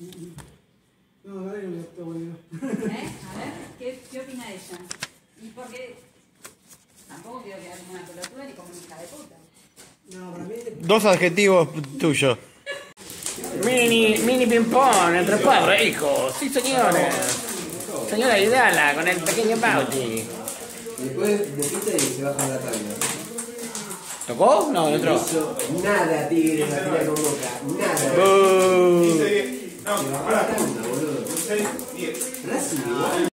¿Eh? A ver, ¿qué, ¿qué opina ella? Y porque tampoco quiero quedar como una pelotuda ni como una hija de puta. Dos adjetivos tuyos. Mini, mini ping-pong entre cuatro hijos. Sí, señores. Señora Vidala con el pequeño Pauti. Después de pita y se baja la tabla. ¿Tocó? No, el otro. Nada, tigre, la tira con boca. Nada. Uh.